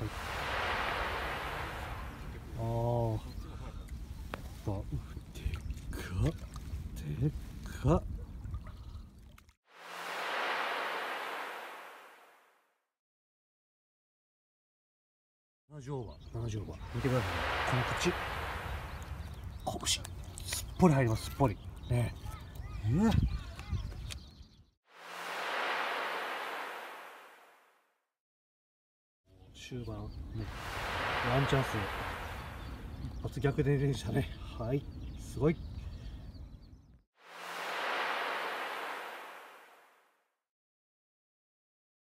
あああでっかでっか。七乗馬七乗馬見てください。この口拳。すっぽり入ります。すっぽり。ね。えうわ終盤。ねワンチャンス。一発逆転でしたね。はい。すごい。